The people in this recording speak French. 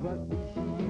votre